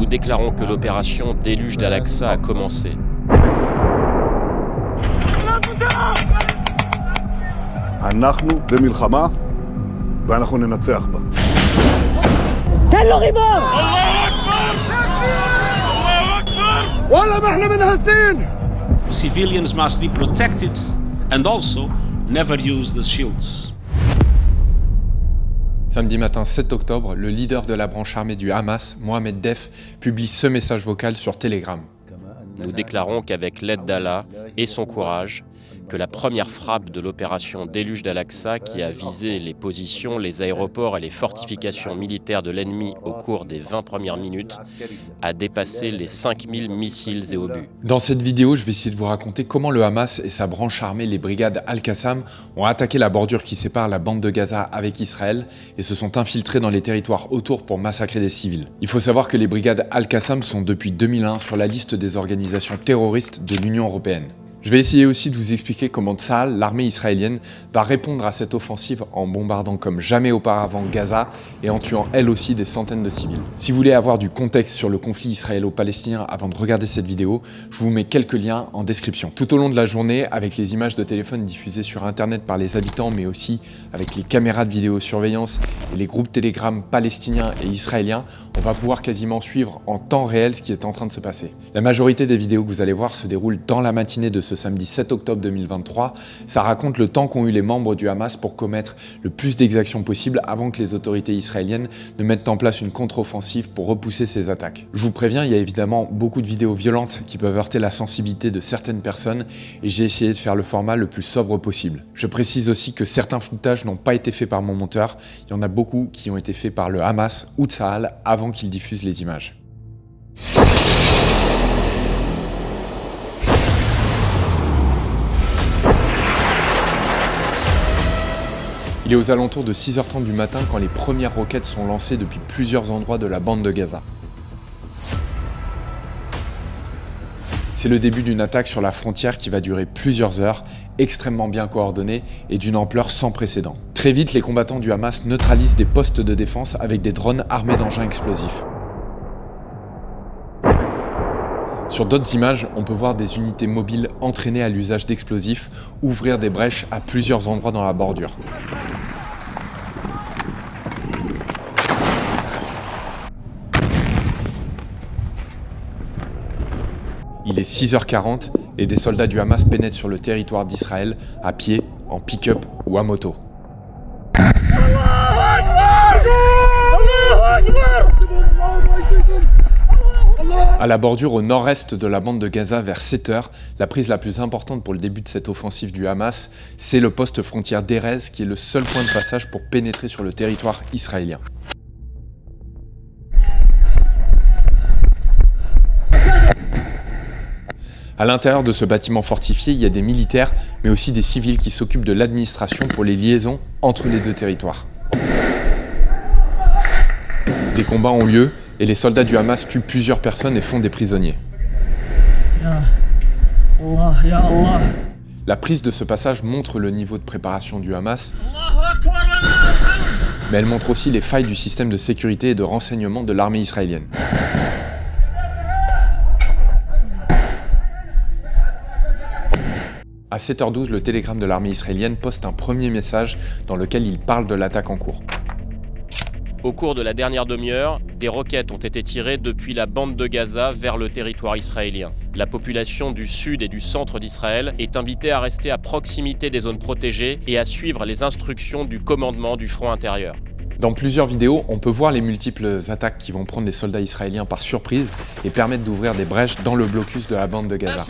nous déclarons que l'opération Déluge d'Al-Aqsa a commencé. Civilians must be protected and also never use the shields. Samedi matin 7 octobre, le leader de la branche armée du Hamas, Mohamed Def, publie ce message vocal sur Telegram. Nous déclarons qu'avec l'aide d'Allah et son courage, que la première frappe de l'opération Déluge d'Al-Aqsa, qui a visé les positions, les aéroports et les fortifications militaires de l'ennemi au cours des 20 premières minutes, a dépassé les 5000 missiles et obus. Dans cette vidéo, je vais essayer de vous raconter comment le Hamas et sa branche armée, les brigades Al-Qassam, ont attaqué la bordure qui sépare la bande de Gaza avec Israël et se sont infiltrés dans les territoires autour pour massacrer des civils. Il faut savoir que les brigades Al-Qassam sont depuis 2001 sur la liste des organisations terroristes de l'Union européenne. Je vais essayer aussi de vous expliquer comment Tsahal, l'armée israélienne, va répondre à cette offensive en bombardant comme jamais auparavant Gaza et en tuant elle aussi des centaines de civils. Si vous voulez avoir du contexte sur le conflit israélo-palestinien avant de regarder cette vidéo, je vous mets quelques liens en description. Tout au long de la journée, avec les images de téléphone diffusées sur internet par les habitants, mais aussi avec les caméras de vidéosurveillance et les groupes Telegram palestiniens et israéliens, on va pouvoir quasiment suivre en temps réel ce qui est en train de se passer. La majorité des vidéos que vous allez voir se déroulent dans la matinée de ce samedi 7 octobre 2023. Ça raconte le temps qu'ont eu les membres du Hamas pour commettre le plus d'exactions possible avant que les autorités israéliennes ne mettent en place une contre-offensive pour repousser ces attaques. Je vous préviens, il y a évidemment beaucoup de vidéos violentes qui peuvent heurter la sensibilité de certaines personnes et j'ai essayé de faire le format le plus sobre possible. Je précise aussi que certains floutages n'ont pas été faits par mon monteur, il y en a beaucoup qui ont été faits par le Hamas ou Tsahal avant qu'il diffuse les images. Il est aux alentours de 6h30 du matin quand les premières roquettes sont lancées depuis plusieurs endroits de la bande de Gaza. C'est le début d'une attaque sur la frontière qui va durer plusieurs heures, extrêmement bien coordonnée et d'une ampleur sans précédent. Très vite, les combattants du Hamas neutralisent des postes de défense avec des drones armés d'engins explosifs. Sur d'autres images, on peut voir des unités mobiles entraînées à l'usage d'explosifs ouvrir des brèches à plusieurs endroits dans la bordure. Il est 6h40 et des soldats du Hamas pénètrent sur le territoire d'Israël à pied, en pick-up ou à moto. À la bordure au nord-est de la bande de Gaza, vers 7 heures, la prise la plus importante pour le début de cette offensive du Hamas, c'est le poste frontière d'Erez qui est le seul point de passage pour pénétrer sur le territoire israélien. À l'intérieur de ce bâtiment fortifié, il y a des militaires, mais aussi des civils qui s'occupent de l'administration pour les liaisons entre les deux territoires. Des combats ont lieu et les soldats du Hamas tuent plusieurs personnes et font des prisonniers. La prise de ce passage montre le niveau de préparation du Hamas, mais elle montre aussi les failles du système de sécurité et de renseignement de l'armée israélienne. À 7h12, le télégramme de l'armée israélienne poste un premier message dans lequel il parle de l'attaque en cours. Au cours de la dernière demi-heure, des roquettes ont été tirées depuis la bande de Gaza vers le territoire israélien. La population du sud et du centre d'Israël est invitée à rester à proximité des zones protégées et à suivre les instructions du commandement du front intérieur. Dans plusieurs vidéos, on peut voir les multiples attaques qui vont prendre les soldats israéliens par surprise et permettre d'ouvrir des brèches dans le blocus de la bande de Gaza.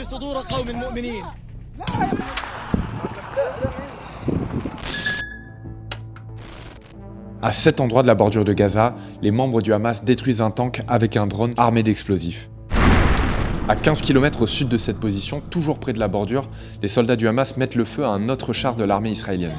À cet endroit de la bordure de Gaza, les membres du Hamas détruisent un tank avec un drone armé d'explosifs. À 15 km au sud de cette position, toujours près de la bordure, les soldats du Hamas mettent le feu à un autre char de l'armée israélienne.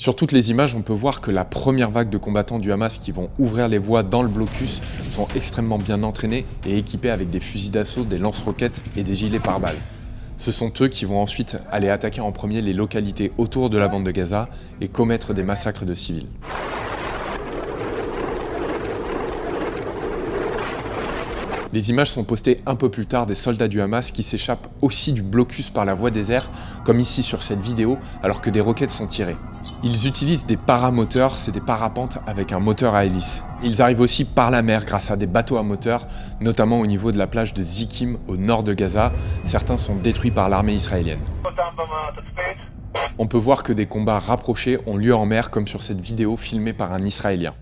Sur toutes les images, on peut voir que la première vague de combattants du Hamas qui vont ouvrir les voies dans le blocus sont extrêmement bien entraînés et équipés avec des fusils d'assaut, des lance-roquettes et des gilets pare-balles. Ce sont eux qui vont ensuite aller attaquer en premier les localités autour de la bande de Gaza et commettre des massacres de civils. Les images sont postées un peu plus tard des soldats du Hamas qui s'échappent aussi du blocus par la voie des airs, comme ici sur cette vidéo, alors que des roquettes sont tirées. Ils utilisent des paramoteurs, c'est des parapentes avec un moteur à hélice. Ils arrivent aussi par la mer grâce à des bateaux à moteur, notamment au niveau de la plage de Zikim au nord de Gaza. Certains sont détruits par l'armée israélienne. On peut voir que des combats rapprochés ont lieu en mer comme sur cette vidéo filmée par un Israélien.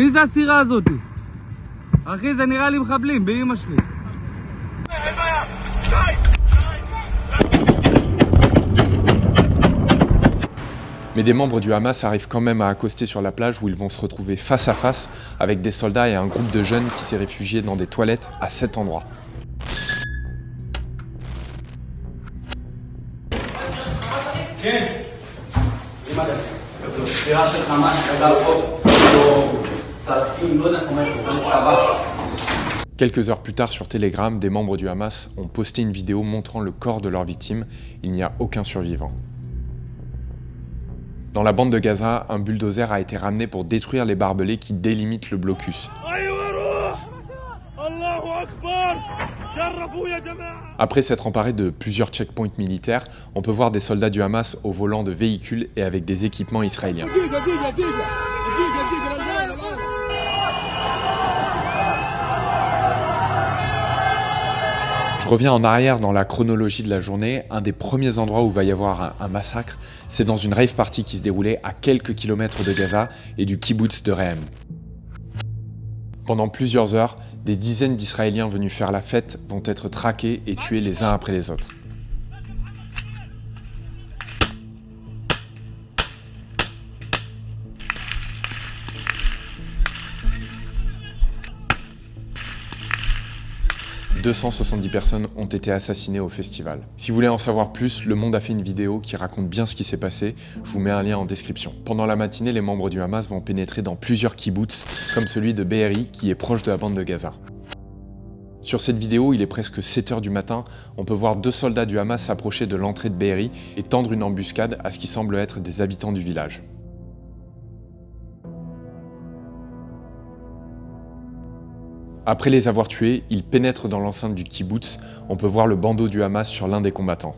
מי זה הסירה הזאתי? אחי, זה נראה לי מחבלים, באמא שלי. Mais des membres du Hamas arrivent quand même à accoster sur la plage où ils vont se retrouver face à face avec des soldats et un groupe de jeunes qui s'est réfugié dans des toilettes à cet endroit. Quelques heures plus tard sur Telegram, des membres du Hamas ont posté une vidéo montrant le corps de leur victime. Il n'y a aucun survivant. Dans la bande de Gaza, un bulldozer a été ramené pour détruire les barbelés qui délimitent le blocus. Après s'être emparé de plusieurs checkpoints militaires, on peut voir des soldats du Hamas au volant de véhicules et avec des équipements israéliens. Je reviens en arrière dans la chronologie de la journée. Un des premiers endroits où il va y avoir un, massacre, c'est dans une rave party qui se déroulait à quelques kilomètres de Gaza et du kibbutz de Rehem. Pendant plusieurs heures, des dizaines d'Israéliens venus faire la fête vont être traqués et tués les uns après les autres. « 270 personnes ont été assassinées au festival. Si vous voulez en savoir plus, Le Monde a fait une vidéo qui raconte bien ce qui s'est passé. Je vous mets un lien en description. Pendant la matinée, les membres du Hamas vont pénétrer dans plusieurs kibbutz, comme celui de Be'eri, qui est proche de la bande de Gaza. Sur cette vidéo, il est presque 7h du matin, on peut voir deux soldats du Hamas s'approcher de l'entrée de Be'eri et tendre une embuscade à ce qui semble être des habitants du village. Après les avoir tués, ils pénètrent dans l'enceinte du kibbutz, on peut voir le bandeau du Hamas sur l'un des combattants.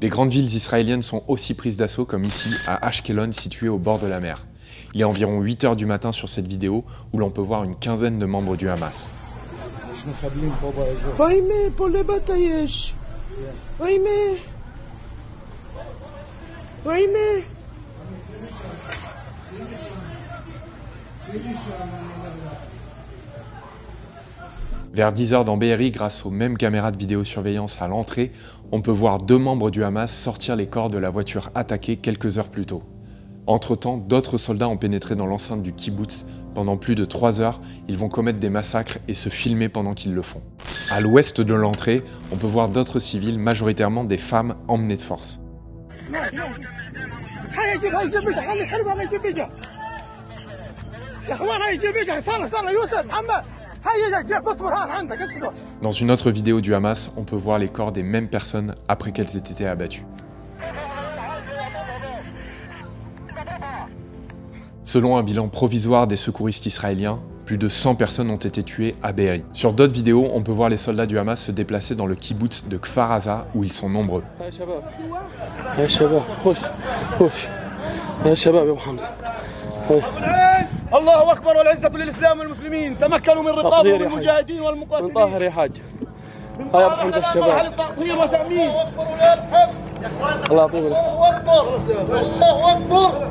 Des grandes villes israéliennes sont aussi prises d'assaut comme ici à Ashkelon situé au bord de la mer. Il est environ 8h du matin sur cette vidéo où l'on peut voir une quinzaine de membres du Hamas. Vers 10h dans BRI, grâce aux mêmes caméras de vidéosurveillance à l'entrée, on peut voir deux membres du Hamas sortir les corps de la voiture attaquée quelques heures plus tôt. Entre-temps, d'autres soldats ont pénétré dans l'enceinte du kibbutz. Pendant plus de 3 heures, ils vont commettre des massacres et se filmer pendant qu'ils le font. À l'ouest de l'entrée, on peut voir d'autres civils, majoritairement des femmes emmenées de force. Dans une autre vidéo du Hamas, on peut voir les corps des mêmes personnes après qu'elles aient été abattues. Selon un bilan provisoire des secouristes israéliens, plus de 100 personnes ont été tuées à Be'eri. Sur d'autres vidéos, on peut voir les soldats du Hamas se déplacer dans le kibbutz de Kfar Aza où ils sont nombreux. الله أكبر والعزة للإسلام والمسلمين. تمكنوا من رقاب المجاهدين والمقاتلين. طاهر يا حاج. هاي ابو حمزه الشباب. تطهير وتأمين. الله يطول. الله أكبر. الله أكبر.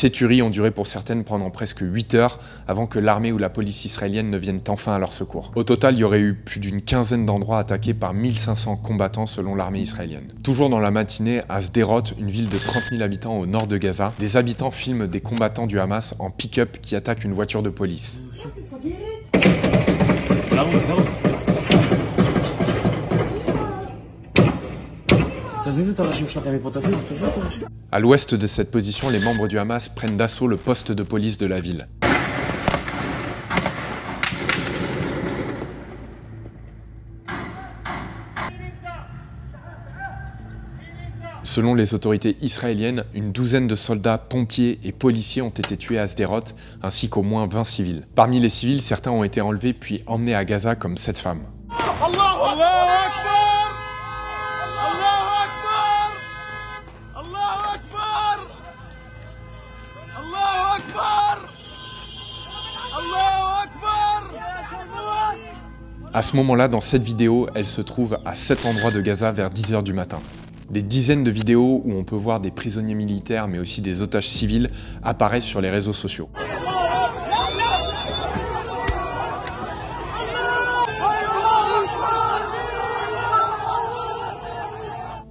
Ces tueries ont duré pour certaines pendant presque 8 heures avant que l'armée ou la police israélienne ne viennent enfin à leur secours. Au total, il y aurait eu plus d'une quinzaine d'endroits attaqués par 1500 combattants selon l'armée israélienne. Toujours dans la matinée, à Sderot, une ville de 30 000 habitants au nord de Gaza, des habitants filment des combattants du Hamas en pick-up qui attaquent une voiture de police. À l'ouest de cette position, les membres du Hamas prennent d'assaut le poste de police de la ville. Selon les autorités israéliennes, une douzaine de soldats, pompiers et policiers ont été tués à Sderot, ainsi qu'au moins 20 civils. Parmi les civils, certains ont été enlevés puis emmenés à Gaza comme cette femme. À ce moment-là, dans cette vidéo, elle se trouve à cet endroit de Gaza vers 10h du matin. Des dizaines de vidéos où on peut voir des prisonniers militaires mais aussi des otages civils apparaissent sur les réseaux sociaux.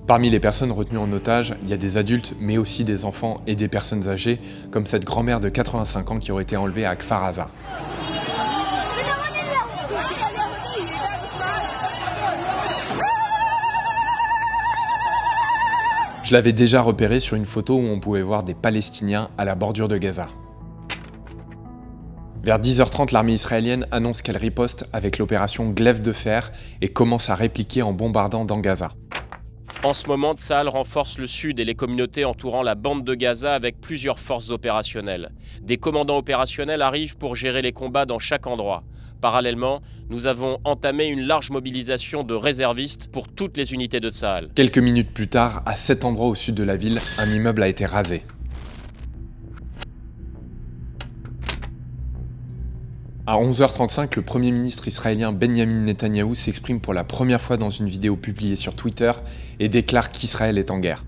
Parmi les personnes retenues en otage, il y a des adultes, mais aussi des enfants et des personnes âgées, comme cette grand-mère de 85 ans qui aurait été enlevée à Kfar Aza. Je l'avais déjà repéré sur une photo où on pouvait voir des Palestiniens à la bordure de Gaza. Vers 10h30, l'armée israélienne annonce qu'elle riposte avec l'opération Glaive de fer et commence à répliquer en bombardant dans Gaza. En ce moment, Tsahal renforce le sud et les communautés entourant la bande de Gaza avec plusieurs forces opérationnelles. Des commandants opérationnels arrivent pour gérer les combats dans chaque endroit. Parallèlement, nous avons entamé une large mobilisation de réservistes pour toutes les unités de Tsahal. Quelques minutes plus tard, à cet endroit au sud de la ville, un immeuble a été rasé. À 11h35, le Premier ministre israélien Benjamin Netanyahou s'exprime pour la première fois dans une vidéo publiée sur Twitter et déclare qu'Israël est en guerre.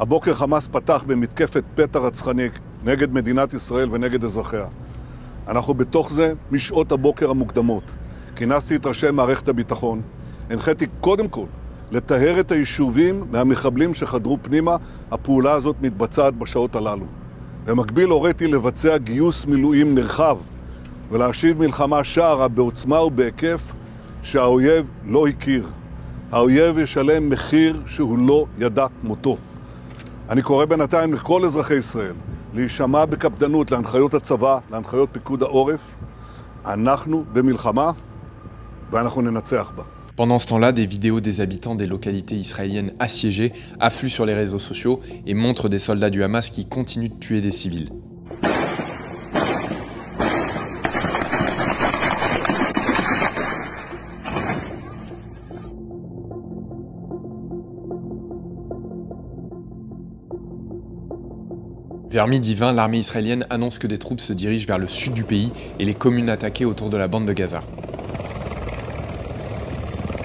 הבוקר חמאס פתח במתקפת פתע רצחני נגד מדינת ישראל ונגד אזרחיה. אנחנו בתוך זה משעות הבוקר המוקדמות. כינסתי את ראשי מערכת הביטחון, הנחיתי קודם כל לטהר את היישובים מהמחבלים שחדרו פנימה, הפעולה הזאת מתבצעת בשעות הללו. במקביל הוריתי לבצע גיוס מילואים נרחב ולהשיב מלחמה שערה בעוצמה ובהיקף שהאויב לא הכיר. האויב ישלם מחיר שהוא לא ידע מותו. אני קורא בינתיים לכל אזרחי ישראל להישמע בקפדנות להנחיות הצבא, להנחיות פיקוד העורף. אנחנו במלחמה ואנחנו ננצח בה. Pendant ce temps-là, des vidéos des habitants des localités israéliennes assiégées affluent sur les réseaux sociaux et montrent des soldats du Hamas qui continuent de tuer des civils. Vers midi 20, l'armée israélienne annonce que des troupes se dirigent vers le sud du pays et les communes attaquées autour de la bande de Gaza.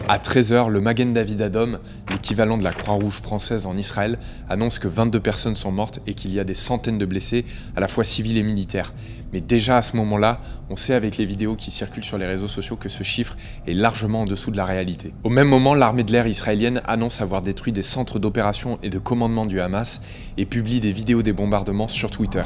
À 13h, le Magen David Adom, l'équivalent de la Croix-Rouge française en Israël, annonce que 22 personnes sont mortes et qu'il y a des centaines de blessés, à la fois civils et militaires. Mais déjà à ce moment-là, on sait avec les vidéos qui circulent sur les réseaux sociaux que ce chiffre est largement en dessous de la réalité. Au même moment, l'armée de l'air israélienne annonce avoir détruit des centres d'opération et de commandement du Hamas et publie des vidéos des bombardements sur Twitter.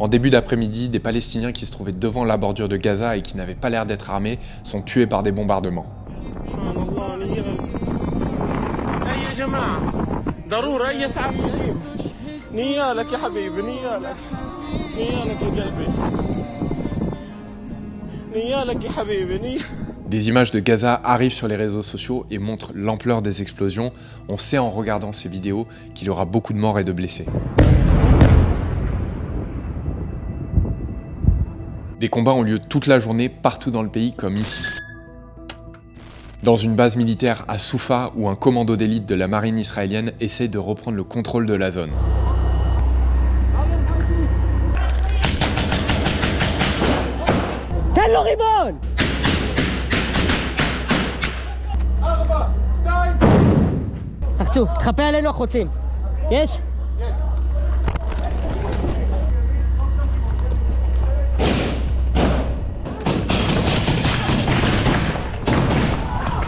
En début d'après-midi, des Palestiniens qui se trouvaient devant la bordure de Gaza et qui n'avaient pas l'air d'être armés sont tués par des bombardements. Des images de Gaza arrivent sur les réseaux sociaux et montrent l'ampleur des explosions. On sait en regardant ces vidéos qu'il y aura beaucoup de morts et de blessés. Les combats ont lieu toute la journée partout dans le pays comme ici. Dans une base militaire à Soufa où un commando d'élite de la marine israélienne essaie de reprendre le contrôle de la zone. תחצו, תחפה עלינו החוצים. יש?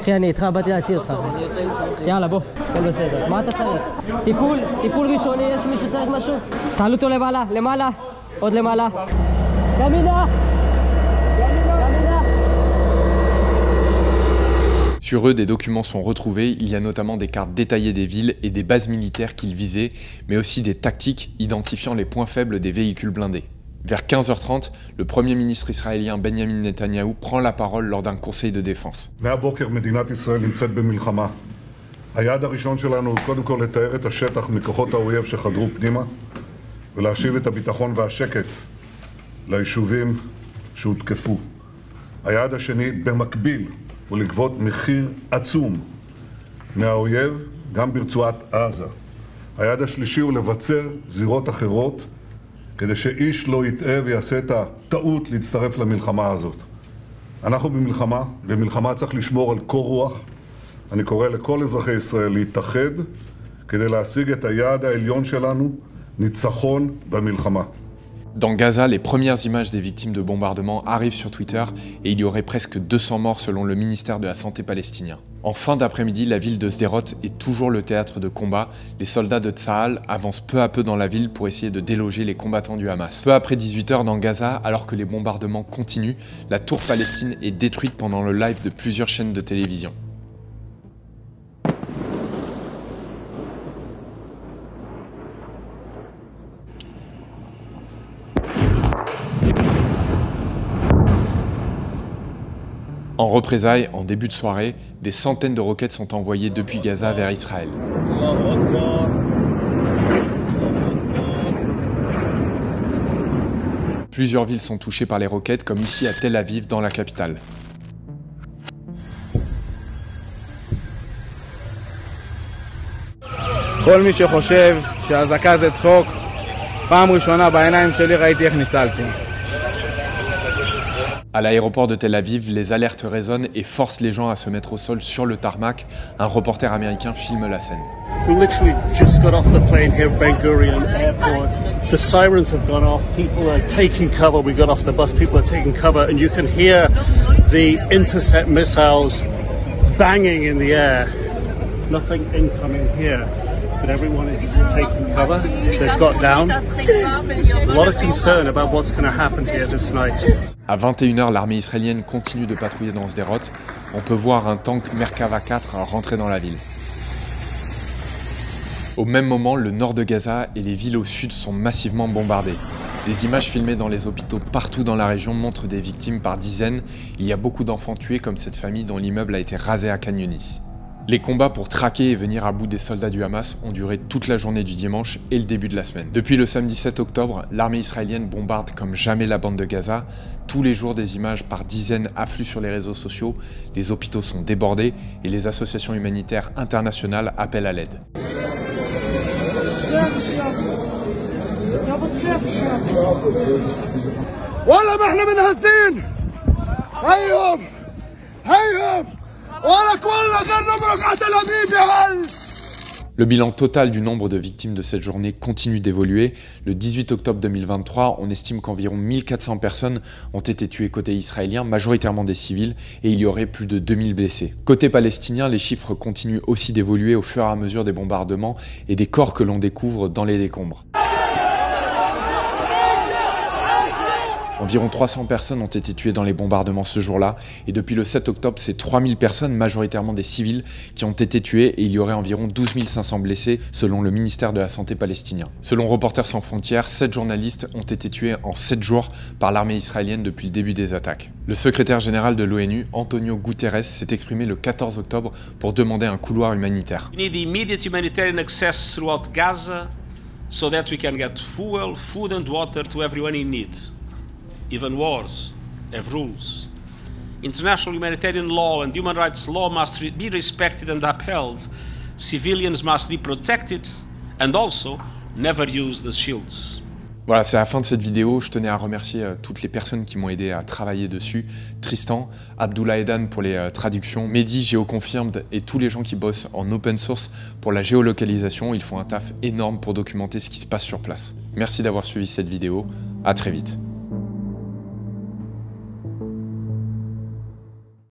אחי, אני איתך, באתי להציל אותך. יאללה, בוא, הכל בסדר. מה אתה צריך? טיפול, טיפול ראשוני, יש מי שצריך משהו? תעלו אותו למעלה, למעלה, עוד למעלה. ימינה! Sur eux, des documents sont retrouvés. Il y a notamment des cartes détaillées des villes et des bases militaires qu'ils visaient, mais aussi des tactiques identifiant les points faibles des véhicules blindés. Vers 15h30, le premier ministre israélien Benjamin Netanyahu prend la parole lors d'un conseil de défense. היעד הראשון שלנו הוא קודם כל לתאר את השטח מכוחות האויב שחדרו פנימה ולהשיב את הביטחון והשקט ליישובים שהותקפו. היעד השני, במקביל, הוא לגבות מחיר עצום מהאויב, גם ברצועת עזה. היעד השלישי הוא לבצר זירות אחרות כדי שאיש לא יטעה ויעשה את הטעות להצטרף למלחמה הזאת. אנחנו במלחמה, במלחמה צריך לשמור על קור רוח. אני קורא לכל אזרחי ישראל להתאחד כדי להשיג את היעד העליון שלנו, ניצחון במלחמה. Dans Gaza, les premières images des victimes de bombardements arrivent sur Twitter et il y aurait presque 200 morts selon le ministère de la Santé palestinien. En fin d'après-midi, la ville de Sderot est toujours le théâtre de combat. Les soldats de Tsahal avancent peu à peu dans la ville pour essayer de déloger les combattants du Hamas. Peu après 18h dans Gaza, alors que les bombardements continuent, la tour Palestine est détruite pendant le live de plusieurs chaînes de télévision. En représailles, en début de soirée, des centaines de roquettes sont envoyées depuis Gaza vers Israël. Plusieurs villes sont touchées par les roquettes, comme ici à Tel Aviv, dans la capitale. כל מי שחושב שאזעקה זה צחוק, פעם ראשונה בעיניים שלי ראיתי איך ניצלתי. À l'aéroport de Tel Aviv, les alertes résonnent et forcent les gens à se mettre au sol sur le tarmac. Un reporter américain filme la scène. We literally just got off the plane here Ben Gurion Airport. The sirens have gone off. People are taking cover. We got off the bus. People are taking cover, and you can hear the intercept missiles banging in the air. Nothing incoming here, but everyone is taking cover. They've got down. A lot of concern about what's going to happen here this night. À 21h, l'armée israélienne continue de patrouiller dans Sderot. On peut voir un tank Merkava 4 rentrer dans la ville. Au même moment, le nord de Gaza et les villes au sud sont massivement bombardées. Des images filmées dans les hôpitaux partout dans la région montrent des victimes par dizaines. Il y a beaucoup d'enfants tués comme cette famille dont l'immeuble a été rasé à Canyonis. Les combats pour traquer et venir à bout des soldats du Hamas ont duré toute la journée du dimanche et le début de la semaine. Depuis le samedi 7 octobre, l'armée israélienne bombarde comme jamais la bande de Gaza. Tous les jours, des images par dizaines affluent sur les réseaux sociaux. Les hôpitaux sont débordés et les associations humanitaires internationales appellent à l'aide. Le bilan total du nombre de victimes de cette journée continue d'évoluer. Le 18 octobre 2023, on estime qu'environ 1400 personnes ont été tuées côté israélien, majoritairement des civils, et il y aurait plus de 2000 blessés. Côté palestinien, les chiffres continuent aussi d'évoluer au fur et à mesure des bombardements et des corps que l'on découvre dans les décombres. Environ 300 personnes ont été tuées dans les bombardements ce jour-là, et depuis le 7 octobre, c'est 3000 personnes, majoritairement des civils, qui ont été tuées, et il y aurait environ 12 500 blessés, selon le ministère de la Santé palestinien. Selon Reporters sans frontières, 7 journalistes ont été tués en 7 jours par l'armée israélienne depuis le début des attaques. Le secrétaire général de l'ONU, Antonio Guterres, s'est exprimé le 14 octobre pour demander un couloir humanitaire. Gaza so that we can get fuel, food and water to everyone in need. Even wars have rules. International humanitarian law and human rights law must be respected and upheld. Civilians must be protected and also never use the shields. Voilà, c'est la fin de cette vidéo. Je tenais à remercier euh, toutes les personnes qui m'ont aidé à travailler dessus. Tristan, Abdullah Edan pour les euh, traductions, Mehdi, GeoConfirmed et tous les gens qui bossent en open source pour la géolocalisation. Ils font un taf énorme pour documenter ce qui se passe sur place. Merci d'avoir suivi cette vidéo. À très vite.